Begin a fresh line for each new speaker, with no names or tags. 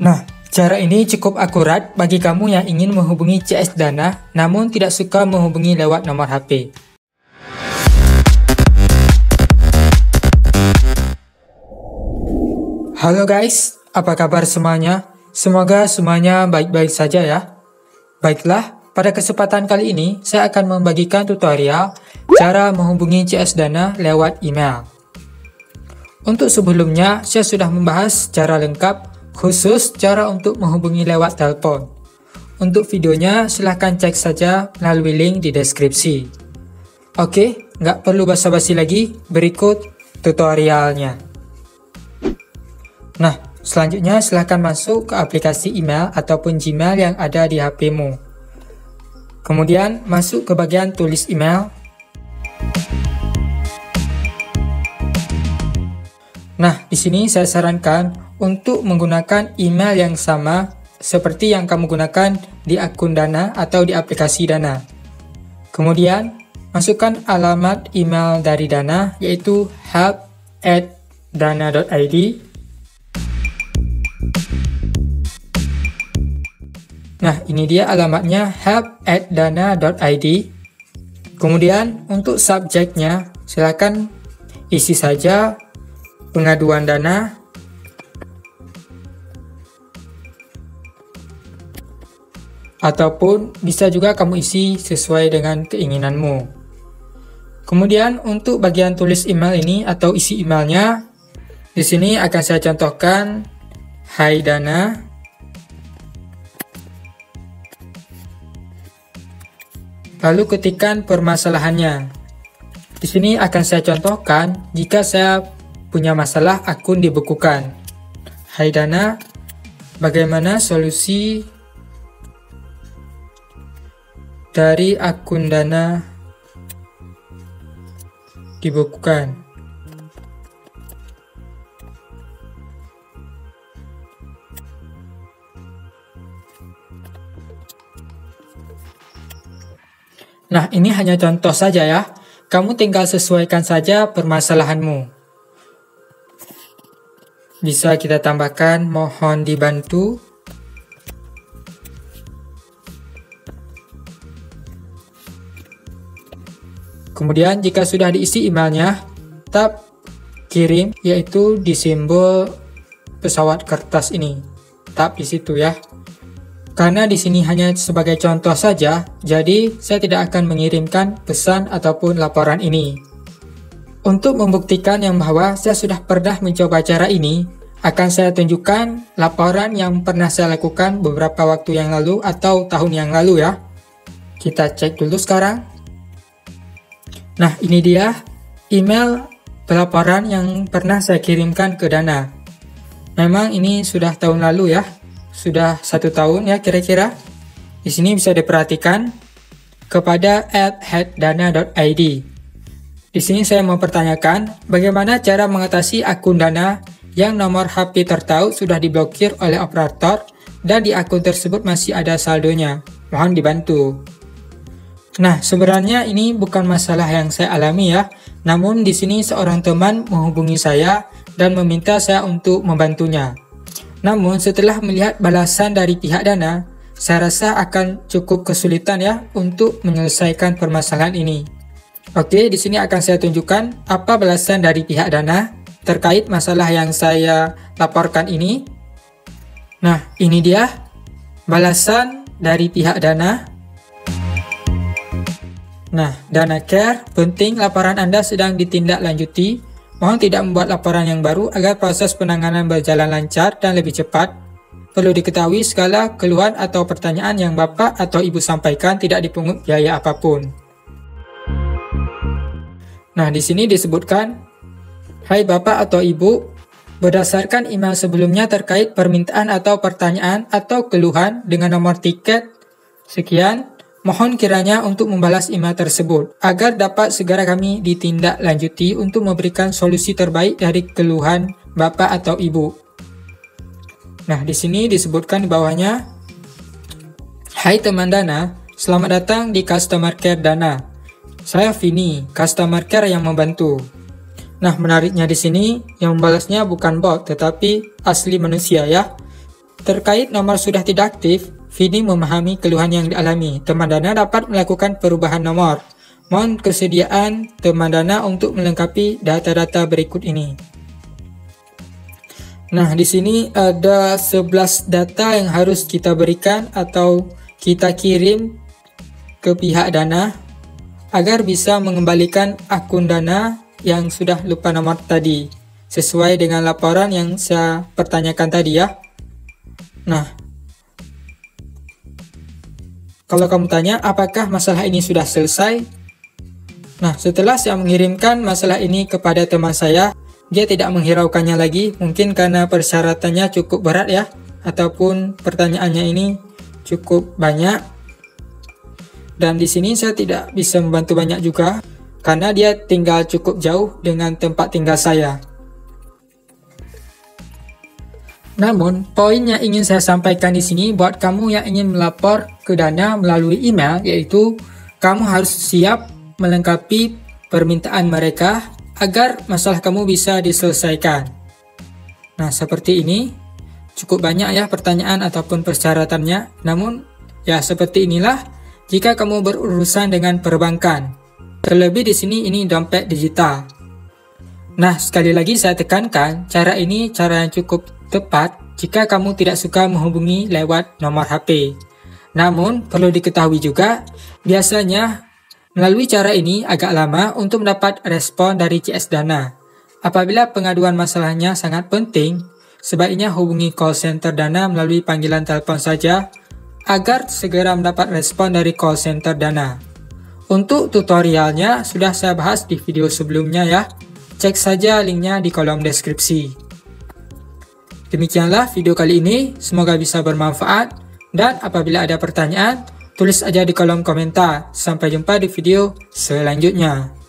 Nah, cara ini cukup akurat bagi kamu yang ingin menghubungi CS Dana namun tidak suka menghubungi lewat nomor HP. Halo guys, apa kabar semuanya? Semoga semuanya baik-baik saja ya. Baiklah, pada kesempatan kali ini saya akan membagikan tutorial cara menghubungi CS Dana lewat email. Untuk sebelumnya, saya sudah membahas secara lengkap khusus cara untuk menghubungi lewat telepon. Untuk videonya silahkan cek saja melalui link di deskripsi. Oke, nggak perlu basa-basi lagi, berikut tutorialnya. Nah, selanjutnya silahkan masuk ke aplikasi email ataupun Gmail yang ada di HP-mu. Kemudian masuk ke bagian tulis email. Nah, di sini saya sarankan untuk menggunakan email yang sama seperti yang kamu gunakan di akun Dana atau di aplikasi Dana. Kemudian, masukkan alamat email dari Dana yaitu help at dana.id Nah, ini dia alamatnya help at dana.id Kemudian, untuk subjeknya, silakan isi saja pengaduan dana ataupun bisa juga kamu isi sesuai dengan keinginanmu. Kemudian untuk bagian tulis email ini atau isi emailnya, di sini akan saya contohkan Hai Dana. Lalu ketikkan permasalahannya. Di sini akan saya contohkan jika saya punya masalah akun dibekukan. Hai Dana, bagaimana solusi dari akun Dana dibukukan. Nah, ini hanya contoh saja ya. Kamu tinggal sesuaikan saja permasalahanmu. Bisa kita tambahkan mohon dibantu Kemudian jika sudah diisi emailnya, tap kirim yaitu di simbol pesawat kertas ini. Tap di situ ya. Karena di sini hanya sebagai contoh saja, jadi saya tidak akan mengirimkan pesan ataupun laporan ini. Untuk membuktikan yang bahwa saya sudah pernah mencoba cara ini, akan saya tunjukkan laporan yang pernah saya lakukan beberapa waktu yang lalu atau tahun yang lalu ya. Kita cek dulu sekarang. Nah, ini dia email pelaporan yang pernah saya kirimkan ke Dana. Memang ini sudah tahun lalu ya, sudah satu tahun ya kira-kira. Di sini bisa diperhatikan kepada headdana.id. Di sini saya mau pertanyakan bagaimana cara mengatasi akun Dana yang nomor HP tertahu sudah diblokir oleh operator dan di akun tersebut masih ada saldonya. Mohon dibantu. Nah, sebenarnya ini bukan masalah yang saya alami ya. Namun di sini seorang teman menghubungi saya dan meminta saya untuk membantunya. Namun setelah melihat balasan dari pihak Dana, saya rasa akan cukup kesulitan ya untuk menyelesaikan permasalahan ini. Oke, di sini akan saya tunjukkan apa balasan dari pihak Dana terkait masalah yang saya laporkan ini. Nah, ini dia balasan dari pihak Dana Nah, Dana Care, penting laporan Anda sedang ditindaklanjuti. Mohon tidak membuat laporan yang baru agar proses penanganan berjalan lancar dan lebih cepat. Perlu diketahui segala keluhan atau pertanyaan yang Bapak atau Ibu sampaikan tidak dipungut biaya apa pun. Nah, di sini disebutkan, Hai Bapak atau Ibu, berdasarkan email sebelumnya terkait permintaan atau pertanyaan atau keluhan dengan nomor tiket sekian, Mohon kiranya untuk membalas email tersebut agar dapat segera kami ditindaklanjuti untuk memberikan solusi terbaik dari keluhan Bapak atau Ibu. Nah, di sini disebutkan di bawahnya, Hai teman Dana, selamat datang di Customer Care Dana. Saya Vini, Customer Care yang membantu. Nah, menariknya di sini, yang membalasnya bukan bot, tetapi asli manusia ya. Terkait nomor sudah tidak aktif, Vini memahami keluhan yang dialami. Teman Dana dapat melakukan perubahan nomor. Mohon kesediaan teman Dana untuk melengkapi data-data berikut ini. Nah, di sini ada 11 data yang harus kita berikan atau kita kirim ke pihak Dana agar bisa mengembalikan akun Dana yang sudah lupa nomor tadi sesuai dengan laporan yang saya pertanyakan tadi ya. Nah, kalau kamu tanya apakah masalah ini sudah selesai? Nah, setelah saya mengirimkan masalah ini kepada teman saya, dia tidak menghiraukannya lagi, mungkin karena persyaratannya cukup berat ya, ataupun pertanyaannya ini cukup banyak. Dan di sini saya tidak bisa membantu banyak juga, karena dia tinggal cukup jauh dengan tempat tinggal saya. Namun, poin yang ingin saya sampaikan di sini buat kamu yang ingin melapor ke Dana melalui email, yaitu kamu harus siap melengkapi permintaan mereka agar masalah kamu bisa diselesaikan. Nah, seperti ini. Cukup banyak ya pertanyaan ataupun persyaratannya. Namun, ya seperti inilah jika kamu berurusan dengan perbankan. Terlebih di sini ini dompet digital. Nah, sekali lagi saya tekankan, cara ini cara yang cukup tepat jika kamu tidak suka menghubungi lewat nomor HP. Namun, perlu diketahui juga, biasanya Melalui cara ini agak lama untuk mendapat respon dari CS Dana. Apabila pengaduan masalahnya sangat penting, sebaiknya hubungi call center Dana melalui panggilan telepon saja agar segera mendapat respon dari call center Dana. Untuk tutorialnya sudah saya bahas di video sebelumnya ya. Cek saja linknya di kolom deskripsi. Demikianlah video kali ini, semoga bisa bermanfaat dan apabila ada pertanyaan, Tulis aja di kolom komentar. Sampai jumpa di video selanjutnya.